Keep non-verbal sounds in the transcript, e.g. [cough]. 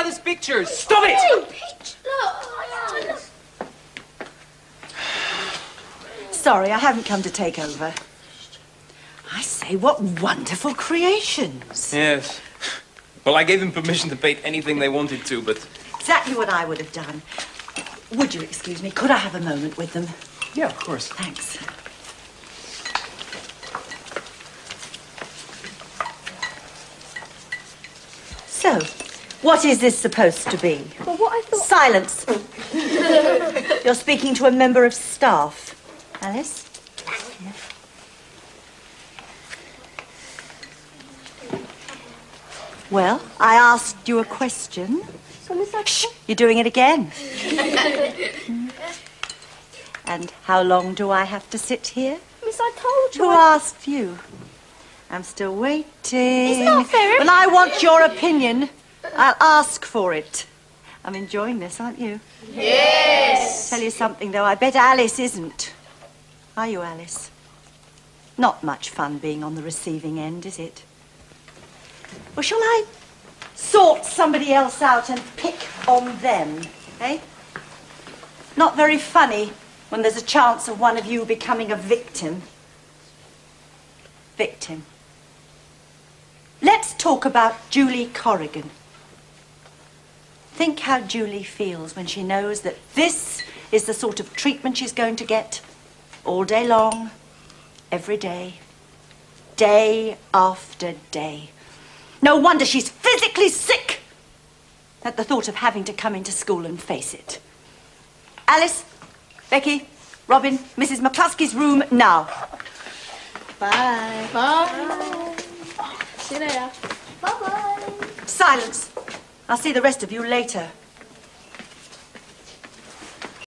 Alice pictures. Stop it! Sorry, I haven't come to take over. I say, what wonderful creations. Yes. Well, I gave them permission to paint anything they wanted to, but Exactly what I would have done. Would you excuse me? Could I have a moment with them? yeah, of course. Thanks. So, what is this supposed to be? Well, what I thought. Silence. [laughs] You're speaking to a member of staff. Alice? Yeah. Well, I asked you a question. So, Miss, I Shh, you're doing it again. [laughs] and how long do I have to sit here? Miss, I told you. Who I- asked you? I'm still waiting. It's not fair. When I want your opinion, I'll ask for it. I'm enjoying this, aren't you? Yes. Tell you something, though. I bet Alice isn't. Are you, Alice? Not much fun being on the receiving end, is it? Well, shall I sort somebody else out and pick on them, eh? Not very funny when there's a chance of one of you becoming a victim. Victim. Let's talk about Julie Corrigan. Think how Julie feels when she knows that this is the sort of treatment she's going to get all day long, every day, day after day. No wonder she's physically sick at the thought of having to come into school and face it. Alice, Becky, Robyn, Mrs. McCluskey's room now. Bye. Bye. See you later. Bye bye. Silence. I'll see the rest of you later.